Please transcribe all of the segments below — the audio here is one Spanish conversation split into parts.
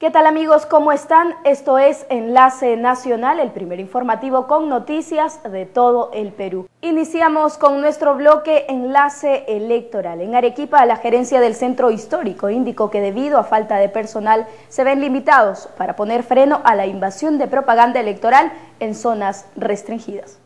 ¿Qué tal amigos? ¿Cómo están? Esto es Enlace Nacional, el primer informativo con noticias de todo el Perú. Iniciamos con nuestro bloque Enlace Electoral. En Arequipa, la gerencia del Centro Histórico indicó que debido a falta de personal se ven limitados para poner freno a la invasión de propaganda electoral en zonas restringidas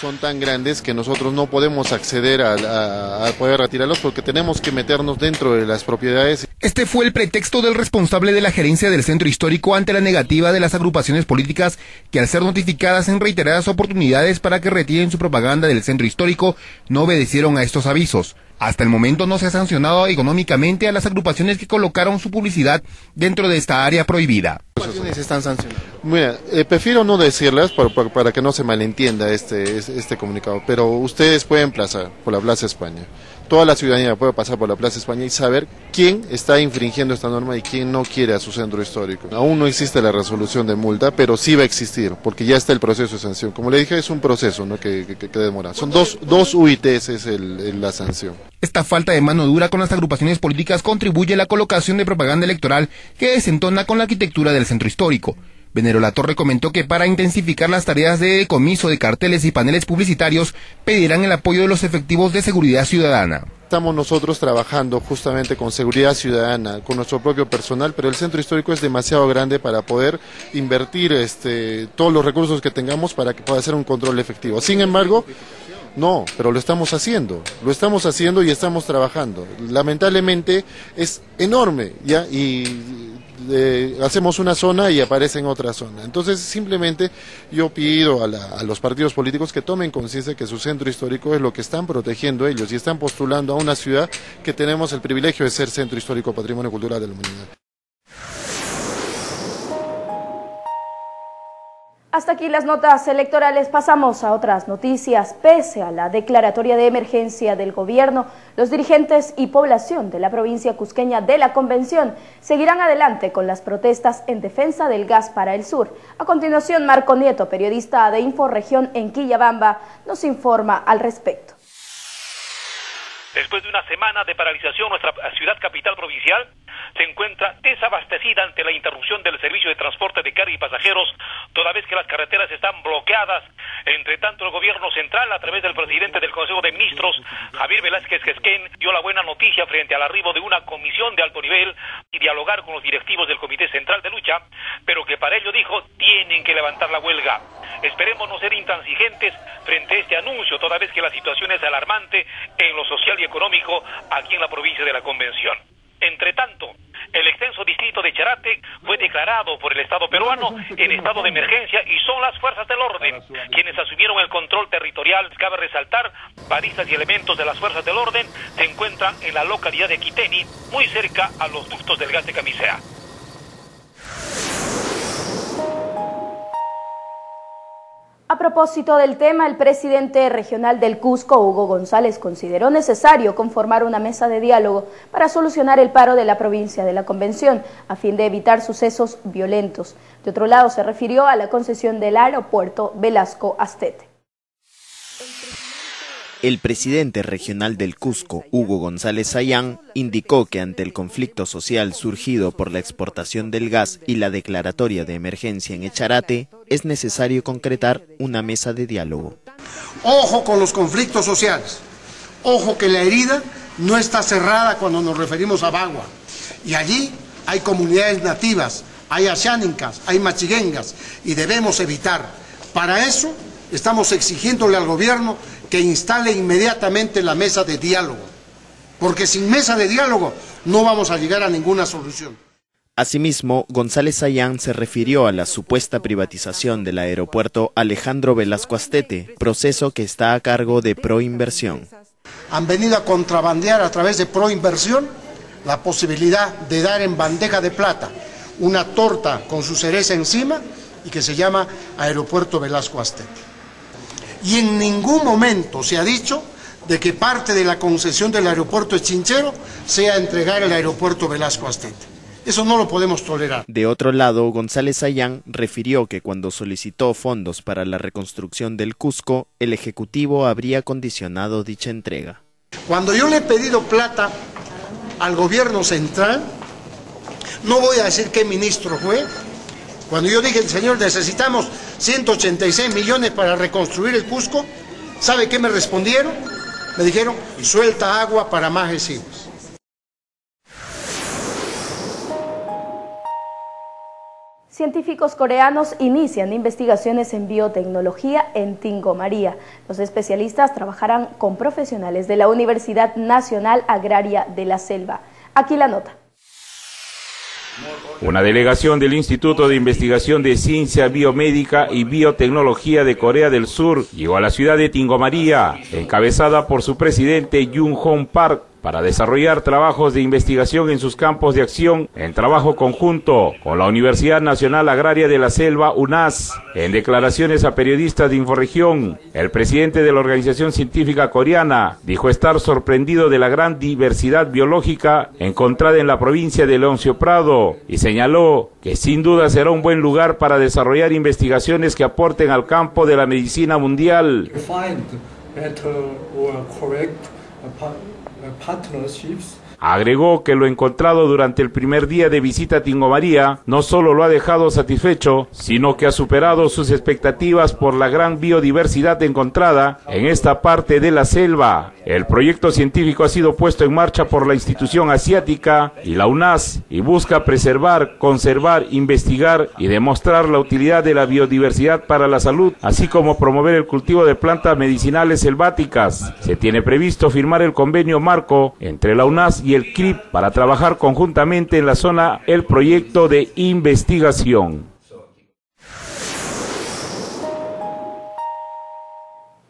son tan grandes que nosotros no podemos acceder a, poder retirarlos porque tenemos que meternos dentro de las propiedades. Este fue el pretexto del responsable de la gerencia del centro histórico ante la negativa de las agrupaciones políticas que al ser notificadas en reiteradas oportunidades para que retiren su propaganda del centro histórico no obedecieron a estos avisos. Hasta el momento no se ha sancionado económicamente a las agrupaciones que colocaron su publicidad dentro de esta área prohibida. ¿Cuáles están sancionando? Mira, eh, prefiero no decirlas para, que no se malentienda este, este comunicado, pero ustedes pueden plazar por la Plaza España toda la ciudadanía puede pasar por la Plaza España y saber quién está infringiendo esta norma y quién no quiere a su centro histórico. Aún no existe la resolución de multa, pero sí va a existir, porque ya está el proceso de sanción. Como le dije, es un proceso ¿no? que, demora. Son dos, dos UITs es la sanción. Esta falta de mano dura con las agrupaciones políticas contribuye a la colocación de propaganda electoral que desentona con la arquitectura del centro histórico. Venero La Torre comentó que para intensificar las tareas de decomiso de carteles y paneles publicitarios pedirán el apoyo de los efectivos de seguridad ciudadana. Estamos nosotros trabajando justamente con seguridad ciudadana, con nuestro propio personal, pero el centro histórico es demasiado grande para poder invertir este, todos los recursos que tengamos para que pueda hacer un control efectivo. Sin embargo, no, pero lo estamos haciendo, lo estamos haciendo y estamos trabajando. Lamentablemente es enorme, ¿ya? Y hacemos una zona y aparece en otra zona. Entonces, simplemente yo pido a, los partidos políticos que tomen conciencia que su centro histórico es lo que están protegiendo ellos y están postulando a una ciudad que tenemos el privilegio de ser centro histórico patrimonio cultural de la humanidad. Hasta aquí las notas electorales. Pasamos a otras noticias. Pese a la declaratoria de emergencia del gobierno, los dirigentes y población de la provincia cusqueña de la Convención seguirán adelante con las protestas en defensa del gas para el sur. A continuación, Marco Nieto, periodista de Inforegión en Quillabamba, nos informa al respecto. Después de una semana de paralización, nuestra ciudad capital provincial se encuentra desabastecida ante la interrupción del servicio de transporte de carga y pasajeros, toda vez que las carreteras están bloqueadas. Entre tanto, el gobierno central, a través del presidente del Consejo de Ministros, Javier Velázquez Quesquén, dio la buena noticia frente al arribo de una comisión de alto nivel y dialogar con los directivos del Comité Central de Lucha, pero que para ello dijo tienen que levantar la huelga. Esperemos no ser intransigentes frente a este anuncio, toda vez que la situación es alarmante en lo social y económico aquí en la provincia de la Convención. Entre tanto, el extenso distrito de Charate fue declarado por el Estado peruano en estado de emergencia y son las fuerzas del orden quienes asumieron el control territorial. Cabe resaltar, baristas y elementos de las fuerzas del orden se encuentran en la localidad de Quiteni, muy cerca a los ductos del gas de Camisea. Propósito del tema, el presidente regional del Cusco, Hugo González, consideró necesario conformar una mesa de diálogo para solucionar el paro de la provincia de la Convención, a fin de evitar sucesos violentos. De otro lado, se refirió a la concesión del aeropuerto Velasco Astete. El presidente regional del Cusco, Hugo González Sayán, indicó que ante el conflicto social surgido por la exportación del gas y la declaratoria de emergencia en Echarate, es necesario concretar una mesa de diálogo. Ojo con los conflictos sociales. Ojo que la herida no está cerrada cuando nos referimos a Bagua. Y allí hay comunidades nativas, hay asiánicas, hay machiguengas y debemos evitar. Para eso estamos exigiéndole al gobierno que instale inmediatamente la mesa de diálogo, porque sin mesa de diálogo no vamos a llegar a ninguna solución. Asimismo, González Sayán se refirió a la supuesta privatización del aeropuerto Alejandro Velasco Astete, proceso que está a cargo de Proinversión. Han venido a contrabandear a través de Proinversión la posibilidad de dar en bandeja de plata una torta con su cereza encima y que se llama Aeropuerto Velasco Astete y en ningún momento se ha dicho de que parte de la concesión del aeropuerto Chinchero sea entregar el aeropuerto Velasco Astete. Eso no lo podemos tolerar. De otro lado, González Ayán refirió que cuando solicitó fondos para la reconstrucción del Cusco, el Ejecutivo habría condicionado dicha entrega. Cuando yo le he pedido plata al gobierno central, No voy a decir qué ministro fue. Cuando yo dije, señor, necesitamos 186 millones para reconstruir el Cusco, ¿sabe qué me respondieron? Me dijeron, suelta agua para más residuos. Científicos coreanos inician investigaciones en biotecnología en Tingo María. Los especialistas trabajarán con profesionales de la Universidad Nacional Agraria de la Selva. Aquí la nota. Una delegación del Instituto de Investigación de Ciencia Biomédica y Biotecnología de Corea del Sur llegó a la ciudad de Tingomaría, encabezada por su presidente Jun Hong Park, para desarrollar trabajos de investigación en sus campos de acción en trabajo conjunto con la Universidad Nacional Agraria de la Selva, UNAS. En declaraciones a periodistas de Inforregión, el presidente de la organización científica coreana dijo estar sorprendido de la gran diversidad biológica encontrada en la provincia de Leoncio Prado y señaló que sin duda será un buen lugar para desarrollar investigaciones que aporten al campo de la medicina mundial. Uh, partnerships Agregó que lo encontrado durante el primer día de visita a Tingo María no solo lo ha dejado satisfecho, sino que ha superado sus expectativas por la gran biodiversidad encontrada en esta parte de la selva. El proyecto científico ha sido puesto en marcha por la institución asiática y la UNAS y busca preservar, conservar, investigar y demostrar la utilidad de la biodiversidad para la salud, así como promover el cultivo de plantas medicinales selváticas. Se tiene previsto firmar el convenio marco entre la UNAS y y el CRIP para trabajar conjuntamente en la zona el proyecto de investigación.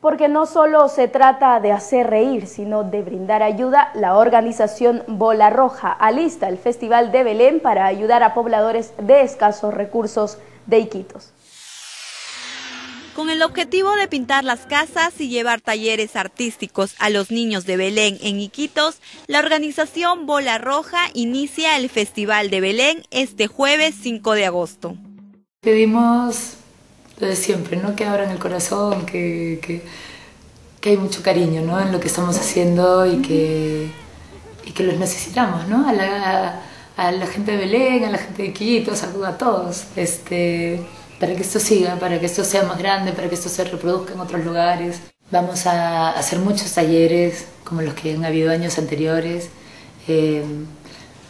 Porque no solo se trata de hacer reír, sino de brindar ayuda, la organización Bola Roja alista el Festival de Belén para ayudar a pobladores de escasos recursos de Iquitos con el objetivo de pintar las casas y llevar talleres artísticos a los niños de Belén en Iquitos, la organización Bola Roja inicia el Festival de Belén este jueves 5 de agosto. Pedimos lo de siempre, ¿no? que abran el corazón, que, que, hay mucho cariño ¿no? en lo que estamos haciendo y que, y que los necesitamos, ¿no? A la, a la gente de Belén, a la gente de Iquitos, a, a todos. Este, para que esto siga, para que esto sea más grande, para que esto se reproduzca en otros lugares. Vamos a hacer muchos talleres como los que han habido años anteriores, eh,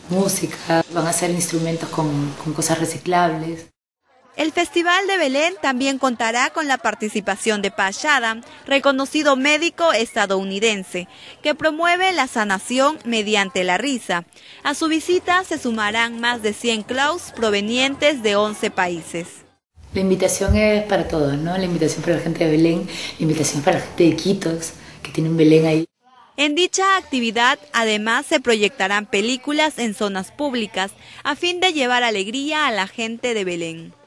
música, van a hacer instrumentos con, cosas reciclables. El Festival de Belén también contará con la participación de Pachada, reconocido médico estadounidense, que promueve la sanación mediante la risa. A su visita se sumarán más de 100 claus provenientes de 11 países. La invitación es para todos, ¿no? La invitación para la gente de Belén, la invitación para la gente de Quitos, que tienen Belén ahí. En dicha actividad, además, se proyectarán películas en zonas públicas a fin de llevar alegría a la gente de Belén.